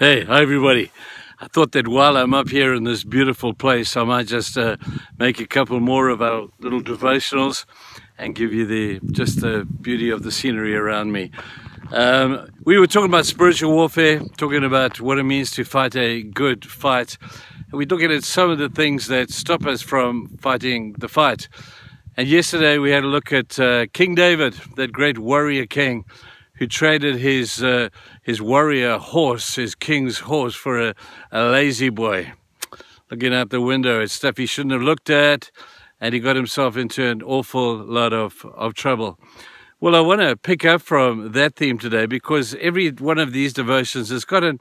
Hey, hi everybody. I thought that while I'm up here in this beautiful place, I might just uh, make a couple more of our little devotionals and give you the just the beauty of the scenery around me. Um, we were talking about spiritual warfare, talking about what it means to fight a good fight. We're looking at some of the things that stop us from fighting the fight. And yesterday we had a look at uh, King David, that great warrior king who traded his uh, his warrior horse, his king's horse, for a, a La-Z-Boy. Looking out the window at stuff he shouldn't have looked at, and he got himself into an awful lot of, of trouble. Well, I want to pick up from that theme today because every one of these devotions has got an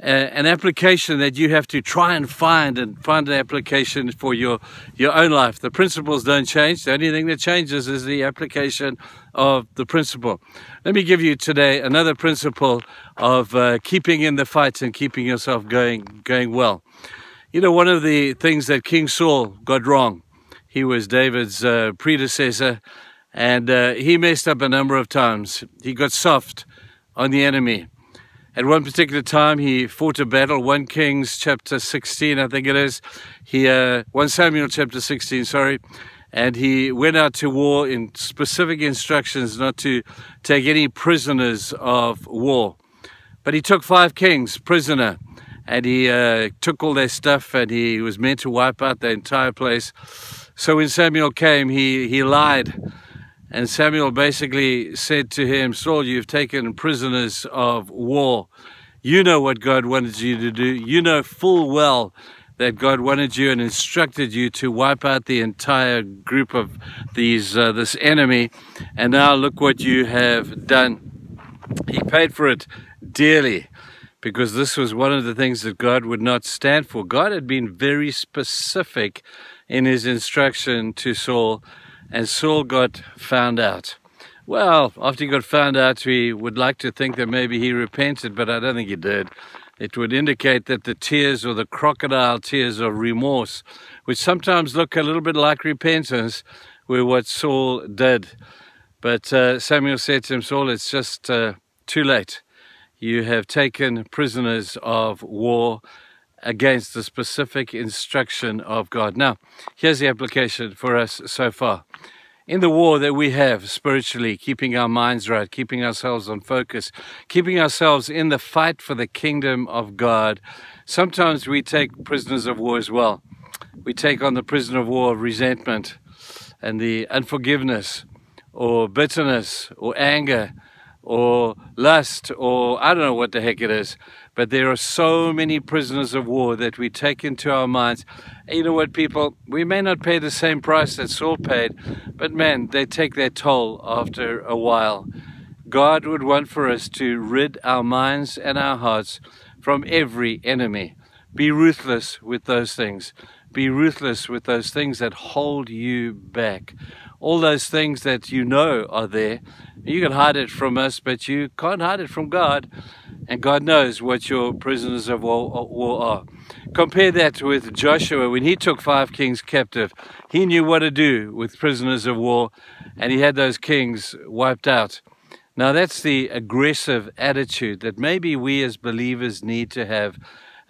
an application that you have to try and find and find an application for your your own life. The principles don't change. The only thing that changes is the application of the principle. Let me give you today another principle of uh, keeping in the fight and keeping yourself going going well. You know, one of the things that King Saul got wrong, he was David's uh, predecessor, and uh, he messed up a number of times. He got soft on the enemy. At one particular time, he fought a battle, 1 Kings chapter 16, I think it is. He, uh, 1 Samuel chapter 16, sorry. And he went out to war in specific instructions not to take any prisoners of war. But he took five kings prisoner and he uh, took all their stuff and he was meant to wipe out the entire place. So when Samuel came, he, he lied and Samuel basically said to him, Saul, you've taken prisoners of war. You know what God wanted you to do. You know full well that God wanted you and instructed you to wipe out the entire group of these uh, this enemy. And now look what you have done. He paid for it dearly because this was one of the things that God would not stand for. God had been very specific in his instruction to Saul and Saul got found out. Well, after he got found out, we would like to think that maybe he repented, but I don't think he did. It would indicate that the tears or the crocodile tears of remorse, which sometimes look a little bit like repentance, were what Saul did. But uh, Samuel said to him, Saul, it's just uh, too late. You have taken prisoners of war against the specific instruction of God. Now, here's the application for us so far. In the war that we have spiritually, keeping our minds right, keeping ourselves on focus, keeping ourselves in the fight for the kingdom of God, sometimes we take prisoners of war as well. We take on the prisoner of war of resentment and the unforgiveness or bitterness or anger or lust or I don't know what the heck it is. But there are so many prisoners of war that we take into our minds. You know what, people? We may not pay the same price that Saul paid, but man, they take their toll after a while. God would want for us to rid our minds and our hearts from every enemy. Be ruthless with those things. Be ruthless with those things that hold you back. All those things that you know are there. You can hide it from us, but you can't hide it from God and God knows what your prisoners of war are. Compare that with Joshua when he took five kings captive. He knew what to do with prisoners of war, and he had those kings wiped out. Now, that's the aggressive attitude that maybe we as believers need to have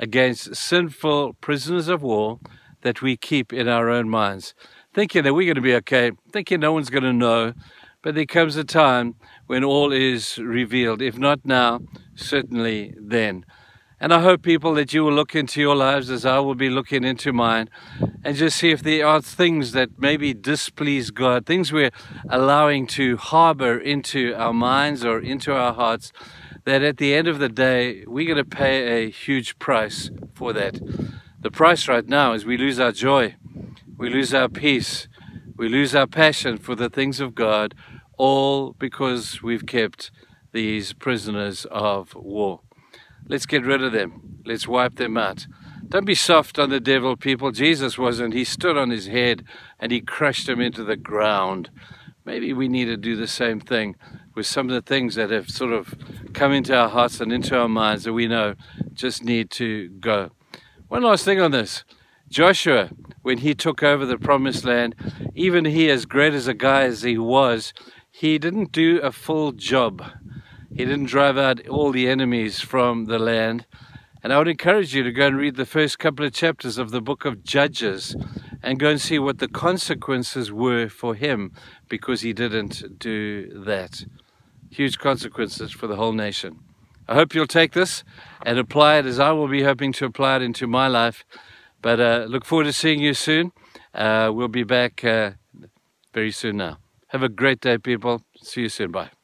against sinful prisoners of war that we keep in our own minds, thinking that we're going to be okay, thinking no one's going to know. But there comes a time when all is revealed. If not now, certainly then. And I hope, people, that you will look into your lives as I will be looking into mine and just see if there are things that maybe displease God, things we're allowing to harbor into our minds or into our hearts, that at the end of the day, we're going to pay a huge price for that. The price right now is we lose our joy, we lose our peace, we lose our passion for the things of God, all because we've kept these prisoners of war. Let's get rid of them. Let's wipe them out. Don't be soft on the devil, people. Jesus wasn't. He stood on his head and he crushed him into the ground. Maybe we need to do the same thing with some of the things that have sort of come into our hearts and into our minds that we know just need to go. One last thing on this. Joshua, when he took over the promised land, even he, as great as a guy as he was, he didn't do a full job. He didn't drive out all the enemies from the land. And I would encourage you to go and read the first couple of chapters of the book of Judges and go and see what the consequences were for him because he didn't do that. Huge consequences for the whole nation. I hope you'll take this and apply it as I will be hoping to apply it into my life. But uh, look forward to seeing you soon. Uh, we'll be back uh, very soon now. Have a great day, people. See you soon. Bye.